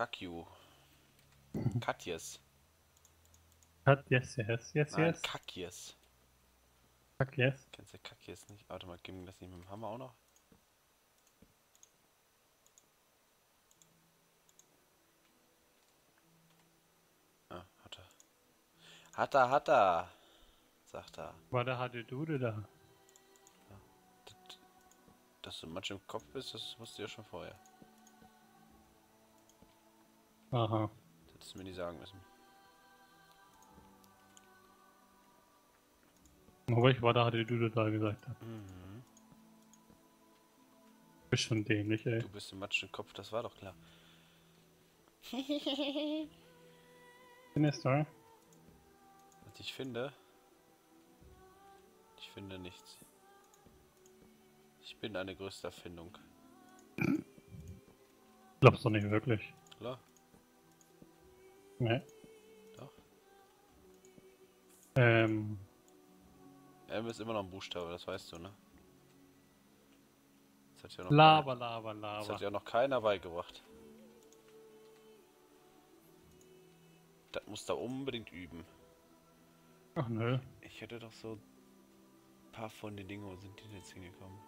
Kakju. Katjes. Hat, yes, yes, yes, Nein, yes. Kakjes. Yes. Kennst du Kakjes nicht? Warte mal, gib mir das nicht mit dem Hammer auch noch? Ah, hat er. Hat er, hat er. Sagt er. War der harte Dude da? Das- Dass du manchmal im Kopf bist, das wusste ich ja schon vorher. Aha. Das hättest du mir nie sagen müssen. Aber ich war der harte Dude da gesagt. Mhm. Bist schon dämlich, ey. Du bist im Matsch im Kopf, das war doch klar. Sinister. Was ich finde. Ich finde nichts. Ich bin eine größte Erfindung. Glaubst du nicht wirklich? Klar, Ne. doch. Ähm. M ist immer noch ein Buchstabe, das weißt du, ne? Das hat ja noch, Lava, lava, keiner, das hat ja noch keiner beigebracht. Das muss da unbedingt üben. Ach nö. Ich hätte doch so ein paar von den Dingen, wo sind die denn jetzt hingekommen?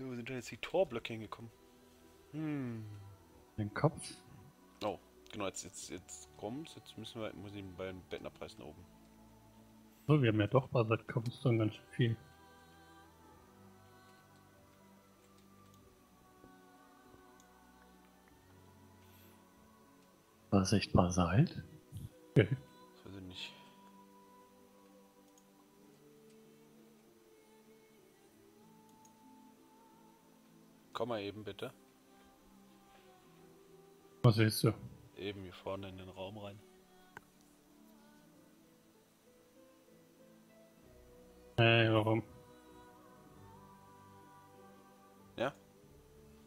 Wo sind denn jetzt die Torblöcke hingekommen? Hm. Den Kopf? Oh, genau, jetzt, jetzt, jetzt kommt's. Jetzt müssen wir, muss ich bei den Bettnerpreis nach oben. So, wir haben ja doch bei seit Cobblestone ganz schön viel. War das echt Basalt? Okay. Komm mal eben bitte. Was willst du? Eben hier vorne in den Raum rein. Hey, warum? Ja?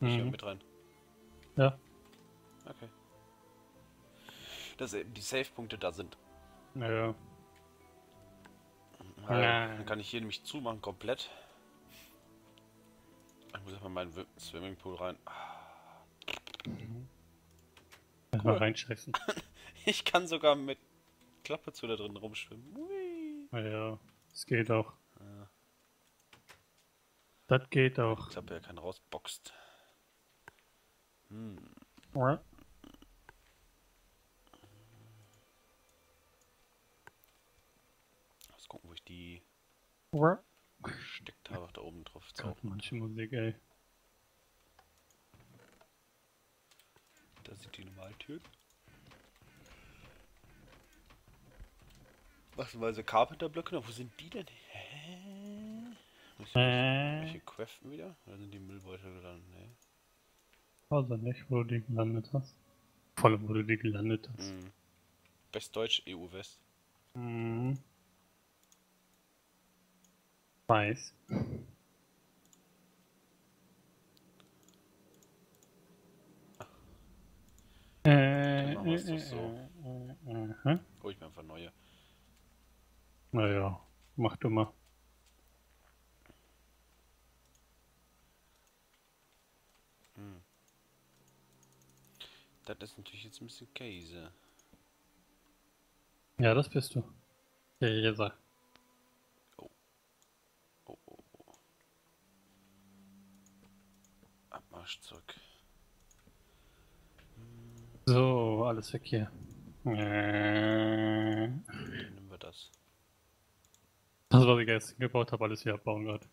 Ich Mhm. mit rein. Ja. Okay. Dass eben die Save-Punkte da sind. Naja. Ja. Dann kann ich hier nämlich zumachen komplett. Ich muss erstmal meinen Wi- Swimmingpool rein. Erstmal Cool. reinscheißen. Ich kann sogar mit Klappe zu da drin rumschwimmen. Hui. Naja, es geht auch. Ja. Das geht auch. Klappe ja keinen rausboxt. Hm. Ja. Mal gucken, wo ich die Ja. Gesteckt habe. Da oben drauf. So, Gott, manche Musik, ey. da sind die Normaltüren. Massenweise Carpenter-Blöcke. Wo sind die denn? Hä? Muss ich Äh. welche craften wieder? Oder sind die Müllbeutel gelandet? Nee. Also nicht, wo du die gelandet hast. Vor allem, wo du die gelandet hast. Hm. Westdeutsch, EU-West. Mhm. Weiß. Äh, äh, so. äh, äh, ich mir einfach neue. Naja, mach du mal. Das ist natürlich jetzt ein bisschen Käse. Ja, das bist du. Ja, ja, sag. Oh, oh, oh. Abmarsch zurück. So, alles weg hier. Äh, Nehmen wir das. Das, was ich gestern gebaut habe, alles hier abbauen gerade.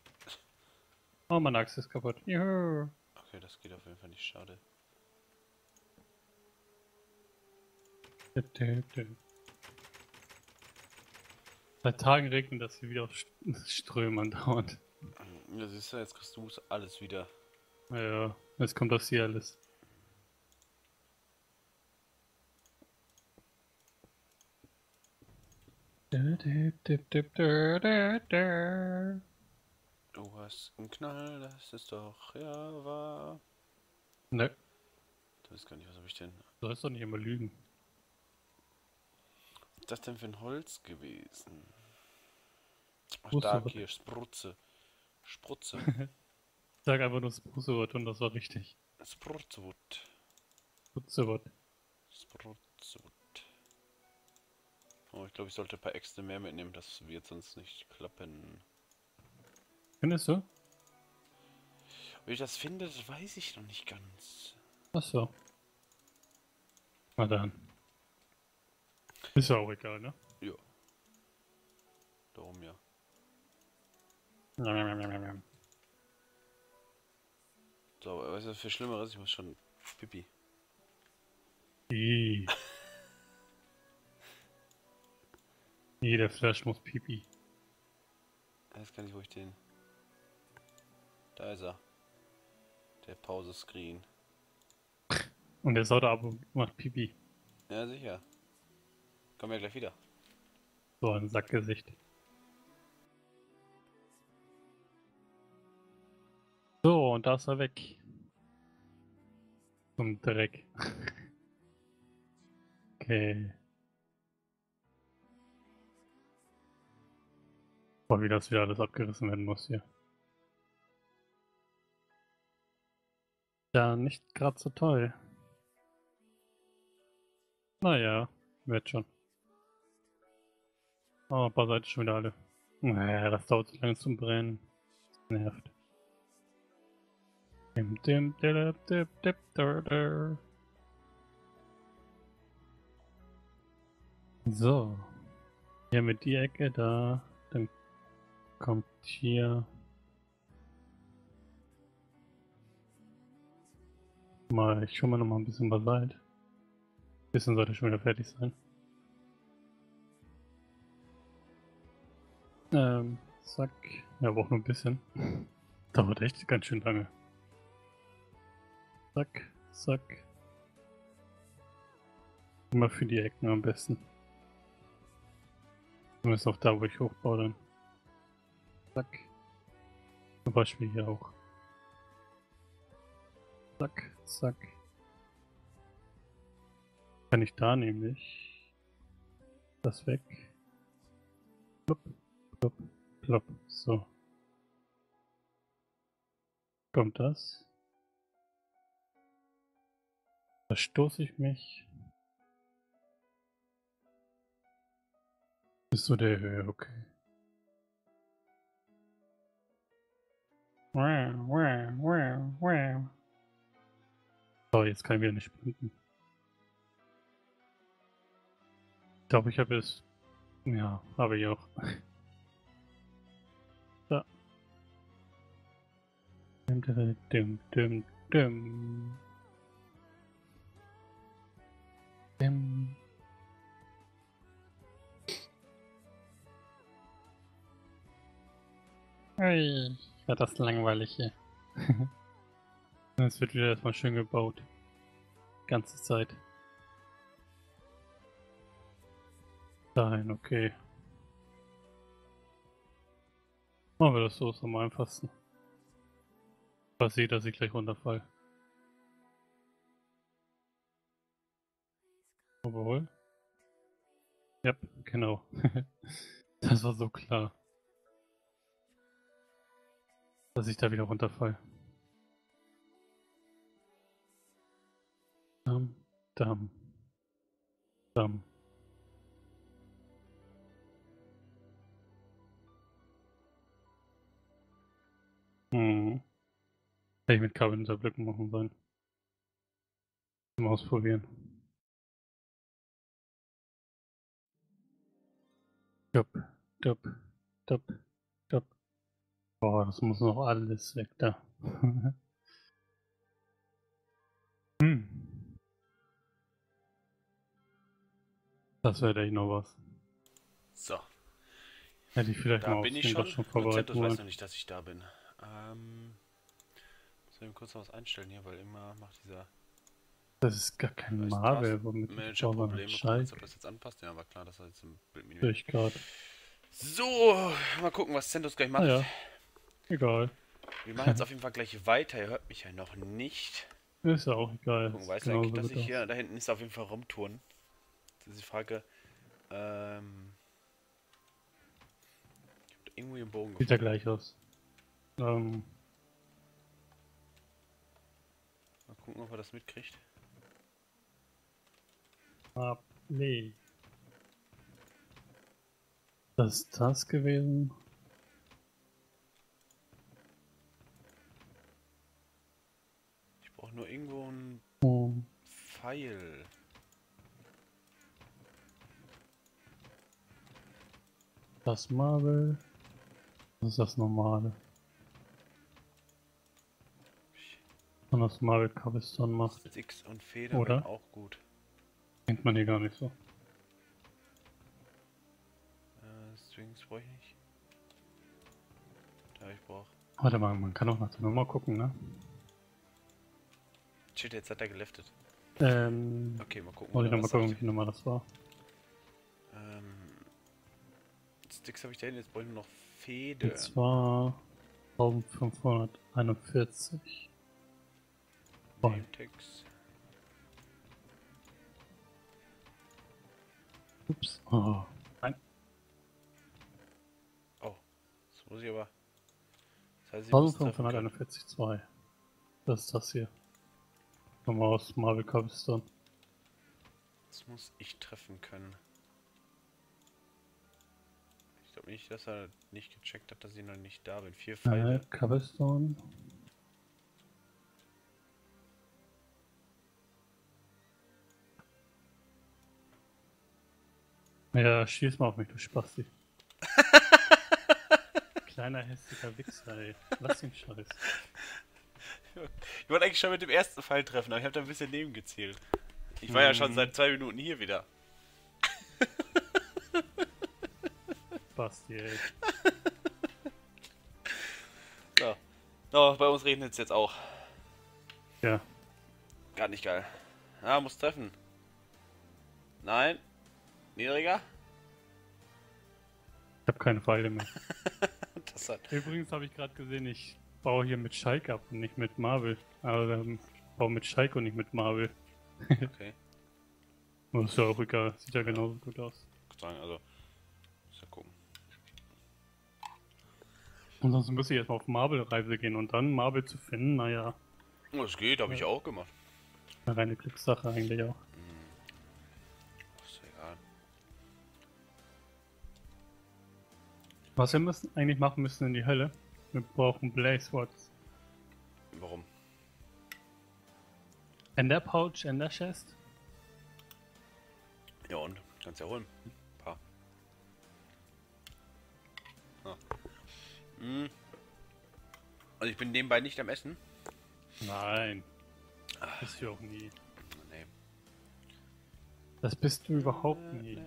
Oh, meine Achse ist kaputt. Juhu. Okay, das geht auf jeden Fall nicht. Schade. Seit Tagen regnet das hier wieder auf St- Strömen dauernd. Ja, siehst du, jetzt kriegst du alles wieder. Naja, jetzt kommt das hier alles. Du hast einen Knall, das ist doch ja wahr. Ne, Du weißt gar nicht, was habe ich denn? du sollst doch nicht immer lügen. Was ist das denn für ein Holz gewesen? Ach, da, hier, Sprutze. Sprutze. Sag einfach nur Sprucewort und das war richtig. Sprutzwood. Sprucewort. Sprutzwood. Oh, ich glaube, ich sollte ein paar Äxte mehr mitnehmen. Das wird sonst nicht klappen. Findest du? Wie ich das finde, das weiß ich noch nicht ganz. Achso. Na dann. Ist ja auch egal, ne? Ja. Darum ja. So, weißt du, was viel schlimmer ist? Ich muss schon pipi. Ih. Jeder Flash muss pipi. Jetzt kann ich, wo ich den. Da ist er. Der Pause-Screen. Und der Sauerabo macht pipi. Ja, sicher. Kommen wir gleich wieder. So ein Sackgesicht. Und da ist er weg. Zum Dreck. okay. Boah, wie das wieder alles abgerissen werden muss hier. Ja, nicht gerade so toll. Naja, wird schon. Oh, ein paar Seiten schon wieder alle. Naja, das dauert so lange zum Brennen. Das nervt. So. Hier mit die Ecke da. Dann kommt hier. Mal, ich schau mal noch mal ein bisschen Basalt. Bisschen sollte schon wieder fertig sein. Ähm, zack. Ja, aber auch nur ein bisschen. Dauert echt ganz schön lange. Zack, zack. Immer für die Ecken am besten. Zumindest auch da, wo ich hochbaue dann. Zack. Zum Beispiel hier auch. Zack, zack. Kann ich da nämlich das weg. Plupp, plupp, plupp. So. Kommt das? Da stoße ich mich. Bis zu der Höhe, okay. So, jetzt kann ich wieder nicht sprinten. Ich glaube, ich habe es. Ja, habe ich auch. Da. Dim, dim, dim, dim, Dim. Ui, ja, das langweilig hier. Es wird wieder erstmal schön gebaut. Ganze Zeit. Dahin, okay. Machen wir das so, ist am einfachsten. Was sieht, dass ich gleich runterfall. Obwohl. Ja, genau. das war so klar. Dass ich da wieder runterfall. Dam, dam, dam. Hm. Hätte ich mit Kabelunterblöcken machen sollen. Mal ausprobieren. Dup, dup, dup, dup. Boah, das muss noch alles weg da. hm. Das wäre echt noch was. So, Hätte ich vielleicht da mal bin ich schon. Schon Konzeptus vorbereiten weiß noch nicht, dass ich da bin. Ähm. Muss eben kurz noch was einstellen hier, weil immer macht dieser Das ist gar kein Marvel, womit ich Manager Probleme. jetzt, ob das jetzt anpasst. Ja, war klar, dass er jetzt im Bildmenü. Ich gerade. So, mal gucken, was Centos gleich macht. Naja, egal. Wir machen jetzt auf jeden Fall gleich weiter. Ihr hört mich ja noch nicht. Ist ja auch egal. Gucken, weißt du eigentlich, dass ich hier da hinten ist auf jeden Fall rumtouren? Das ist die Frage. Ähm. Ich hab da irgendwie einen Bogen Sieht ja gleich aus. Ähm, gucken, ob er das mitkriegt. Play. Das ist das gewesen. Ich brauche nur irgendwo einen Oh, Pfeil. das Marvel. Das ist das normale. Und das Marvel Cobblestone macht. Sticks und Federn Oder? auch gut. Kennt man hier gar nicht so. Äh, Strings brauche ich nicht. Da ich brauche. Warte mal, man kann auch nach der Nummer gucken, ne? Shit, jetzt hat er geleftet. Ähm, Okay, mal gucken. wollte ich nochmal gucken, welche Nummer das war. Ähm, Sticks habe ich da hinten, jetzt brauche ich nur noch Federn. Und zwar 1541. Voll. Ups. Oh. Nein. Oh, das muss ich aber. Das heißt, ich muss treffen können. 1541,2. Das ist das hier. Nummer aus Marvel Cobblestone. Das muss ich treffen können. Ich glaube nicht, dass er nicht gecheckt hat, dass ich noch nicht da bin. Vier Äh, Pfeile. Cobblestone. Ja, schieß mal auf mich, du Spasti. Kleiner hässlicher Wichser, ey. Lass den Scheiß. Ich wollte eigentlich schon mit dem ersten Pfeil treffen, aber ich habe da ein bisschen nebengezählt. Ich war ja schon Mhm. seit zwei Minuten hier wieder. Spasti, ey. So. Oh, bei uns regnet es jetzt auch. Ja. Gar nicht geil. Ah, muss treffen. Nein. Niedriger? Ich habe keine Pfeile mehr. Das hat. Übrigens habe ich gerade gesehen, ich baue hier mit Schalke ab und nicht mit Marvel. Aber ähm, ich baue mit Schalke und nicht mit Marvel. Okay. Aber ist ja auch egal, sieht ja genauso gut aus. Sagen, also. Muss ja gucken. Ansonsten müsste ich erstmal auf Marvel-Reise gehen und dann Marvel zu finden, naja, Oh, das geht, habe ich auch gemacht. eine reine Glückssache eigentlich auch. Was wir müssen eigentlich machen müssen in die Hölle, wir brauchen Blaze Words. Warum? Ender Pouch, Ender Chest. Ja und? Kannst ja holen. Ein paar. Ah. Hm. Also ich bin nebenbei nicht am Essen. Nein. Bist du auch nie. Nee. Das bist du überhaupt nie.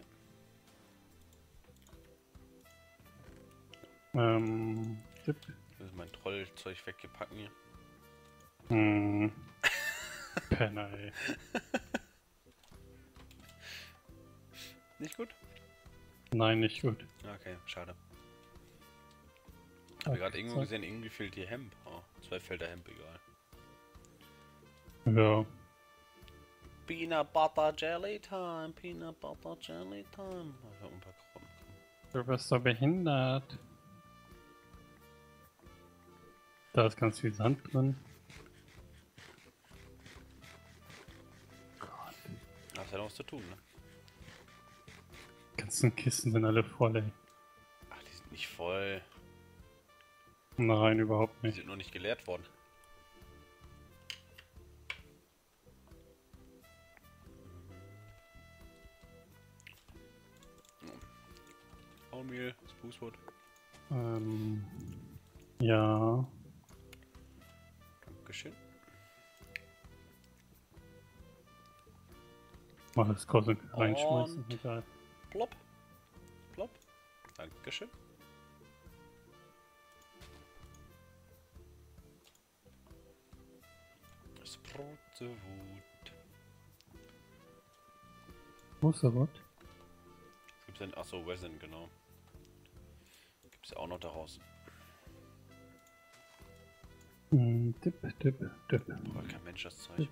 Ähm, Tipp. Das ist mein Trollzeug weggepackt hier. Hm. Penner, ey. Nicht gut? Nein, nicht gut. Okay, schade. Hab ich gerade irgendwo gesehen, irgendwie fehlt hier Hemp. Oh, zwei Felder Hemp, egal. Ja. Peanut Butter Jelly Time, Peanut Butter Jelly Time. Also ein paar Krumm. Du bist so behindert. Da ist ganz viel Sand drin. Hast ja noch was zu tun, ne? Die ganzen Kisten sind alle voll, ey. Ach, die sind nicht voll. Nein, überhaupt Die nicht. sind noch nicht geleert worden. Baummehl, Sprucewood. Ähm, ja. Dankeschön. Mal das Kosten reinschmeißen. Und- Egal. Plopp. Plopp. Dankeschön. Sprotewut. Musterrot. Was gibt's denn? Achso, Resin, genau. Gibt's ja auch noch daraus. Tipp, tipp, tipp. Braucht kein Mensch das Zeug. tipp.